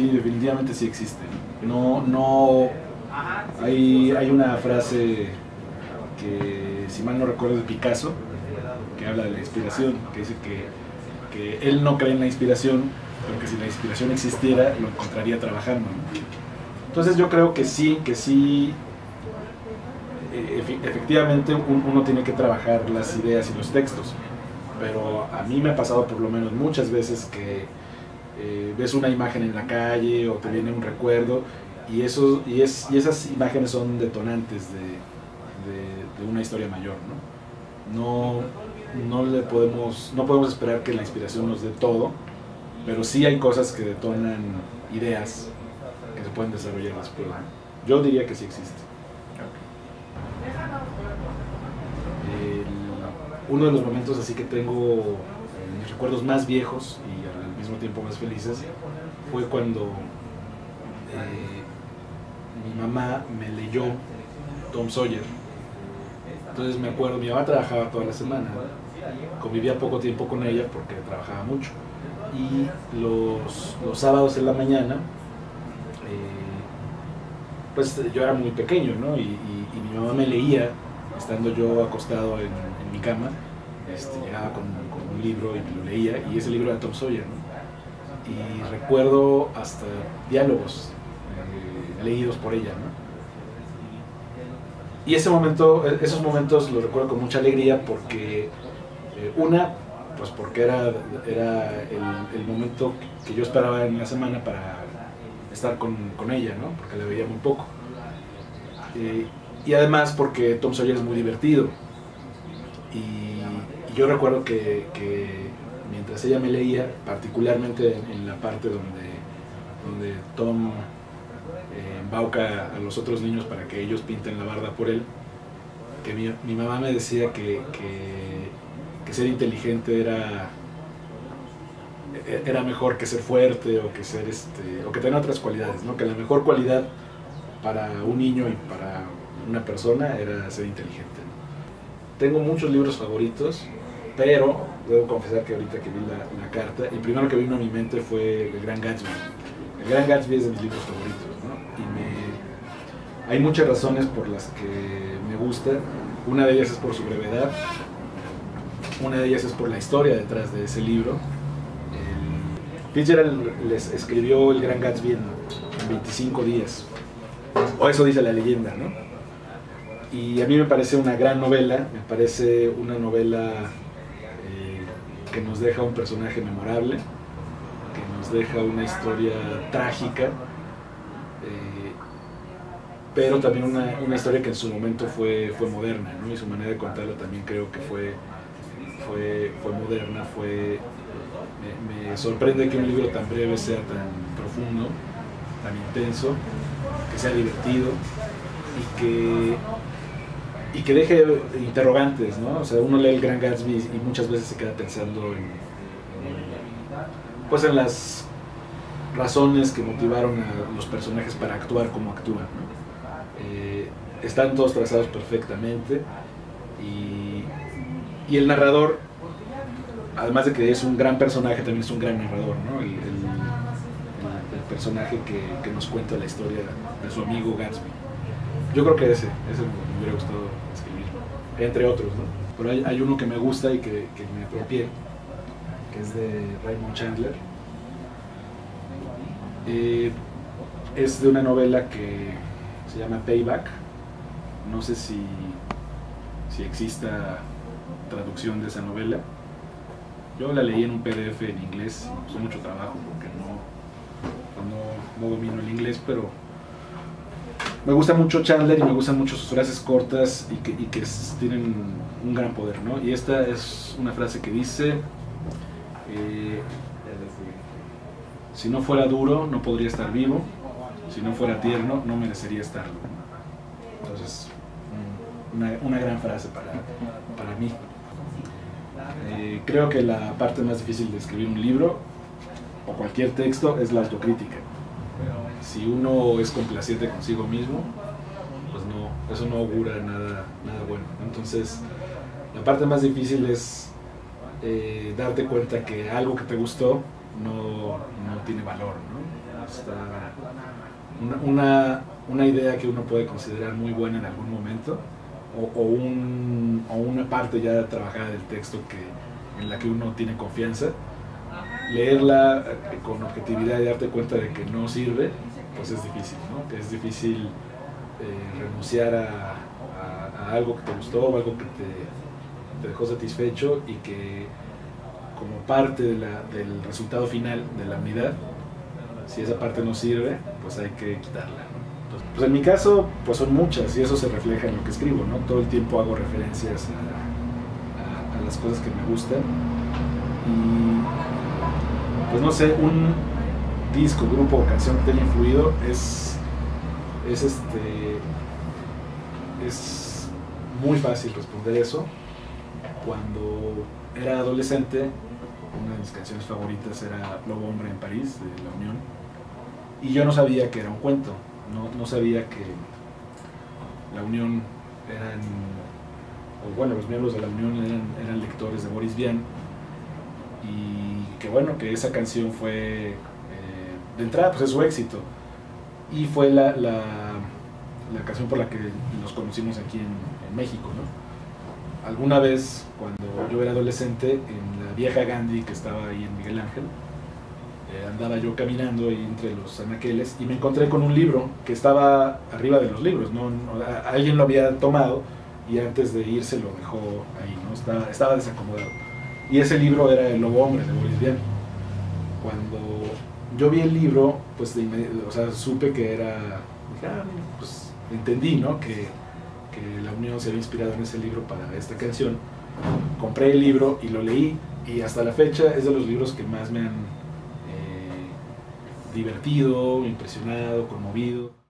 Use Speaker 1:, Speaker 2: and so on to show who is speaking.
Speaker 1: definitivamente sí existe. No, no, hay, hay una frase que, si mal no recuerdo, de Picasso, que habla de la inspiración, que dice que, que él no cree en la inspiración, pero que si la inspiración existiera, lo encontraría trabajando. Entonces yo creo que sí, que sí, eh, efectivamente uno tiene que trabajar las ideas y los textos, pero a mí me ha pasado por lo menos muchas veces que eh, ves una imagen en la calle o te viene un recuerdo y, eso, y, es, y esas imágenes son detonantes de, de, una historia mayor. ¿no? No, le podemos, no podemos esperar que la inspiración nos dé todo, pero sí hay cosas que detonan ideas que se pueden desarrollar después. Yo diría que sí existe. uno de los momentos así que tengo eh, mis recuerdos más viejos y tiempo más felices fue cuando eh, mi mamá me leyó Tom Sawyer. Entonces me acuerdo, mi mamá trabajaba toda la semana, convivía poco tiempo con ella porque trabajaba mucho. Y los, los sábados en la mañana, eh, pues yo era muy pequeño, ¿no? Y, mi mamá me leía, estando yo acostado en, mi cama, este, llegaba con, un libro y me lo leía, y ese libro era Tom Sawyer, Y recuerdo hasta diálogos eh, leídos por ella, ¿no? Y ese momento, esos momentos los recuerdo con mucha alegría porque, eh, una, pues porque era, era el, momento que yo esperaba en la semana para estar con, con ella, ¿no? Porque la veía muy poco. Eh, y además porque Tom Sawyer es muy divertido. Y, yo recuerdo que, que, mientras ella me leía, particularmente en, la parte donde, donde Tom eh, a los otros niños para que ellos pinten la barda por él, que mi, mamá me decía que, que, ser inteligente era era mejor que ser fuerte o que ser este o que tener otras cualidades, ¿no? Que la mejor cualidad para un niño y para una persona era ser inteligente. Tengo muchos libros favoritos, pero debo confesar que ahorita que vi la, carta, el primero que vino a mi mente fue El Gran Gatsby. El Gran Gatsby es de mis libros favoritos, ¿no? Y me, hay muchas razones por las que me gusta. Una de ellas es por su brevedad, una de ellas es por la historia detrás de ese libro. Fitzgerald les escribió El Gran Gatsby en 25 días, o eso dice la leyenda, ¿no? Y a mí me parece una gran novela, me parece una novela que nos deja un personaje memorable, que nos deja una historia trágica, eh, pero también una, una, historia que en su momento fue, fue moderna, ¿no? y su manera de contarla también creo que fue, fue, fue moderna, fue, me, me, sorprende que un libro tan breve sea tan profundo, tan intenso, que sea divertido y que, y que deje interrogantes, ¿no? O sea, uno lee el Gran Gatsby y muchas veces se queda pensando en pues en las razones que motivaron a los personajes para actuar como actúan. Eh, están todos trazados perfectamente y, y, el narrador, además de que es un gran personaje, también es un gran narrador, ¿no? el, el, personaje que, que, nos cuenta la historia de su amigo Gatsby. Yo creo que ese, ese me hubiera gustado escribir, entre otros, ¿no? pero hay, uno que me gusta y que, me apropié que es de Raymond Chandler. Eh, es de una novela que se llama Payback. No sé si, si exista traducción de esa novela. Yo la leí en un PDF en inglés, me mucho trabajo porque no, no, domino el inglés, pero me gusta mucho Chandler y me gustan mucho sus frases cortas y que, y que tienen un gran poder, ¿no? Y esta es una frase que dice, eh, si no fuera duro, no podría estar vivo. Si no fuera tierno, no merecería estarlo. Entonces, una, gran frase para, para mí. Eh, creo que la parte más difícil de escribir un libro o cualquier texto es la autocrítica. Si uno es complaciente consigo mismo, pues no, eso no augura nada, nada bueno. Entonces, la parte más difícil es eh, darte cuenta que algo que te gustó no, no tiene valor, ¿no? Está una, una, idea que uno puede considerar muy buena en algún momento, o, o, un, o una parte ya trabajada del texto que, en la que uno tiene confianza, leerla eh, con objetividad y darte cuenta de que no sirve, pues es difícil, ¿no? Es difícil eh, renunciar a, algo que te gustó algo que te, dejó satisfecho y que como parte del resultado final de la unidad, si esa parte no sirve, pues hay que quitarla. ¿no? Entonces, pues en mi caso, pues son muchas y eso se refleja en lo que escribo, ¿no? Todo el tiempo hago referencias a, a las cosas que me gustan y pues no sé, un disco, grupo o canción que te haya influido es, es este es muy fácil responder eso. Cuando era adolescente, una de mis canciones favoritas era Lobo Hombre en París, de La Unión, y yo no sabía que era un cuento, no, no sabía que La Unión eran, o bueno, los miembros de La Unión eran, eran lectores de Boris Vian, y que bueno, que esa canción fue, de entrada, pues es su éxito, y fue la, la, la, canción por la que nos conocimos aquí en, en México, ¿no? Alguna vez, cuando yo era adolescente, en la vieja Gandhi que estaba ahí en Miguel Ángel, eh, andaba yo caminando ahí entre los anaqueles y me encontré con un libro que estaba arriba de los libros, ¿no? alguien lo había tomado y antes de irse lo dejó ahí, ¿no? estaba, estaba desacomodado. Y ese libro era El Lobo Hombre de Boris Vian. Cuando yo vi el libro, pues de o sea, supe que era, ah, pues entendí, ¿no? Que, que la Unión se había inspirado en ese libro para esta canción. Compré el libro y lo leí y hasta la fecha es de los libros que más me han eh, divertido, impresionado, conmovido.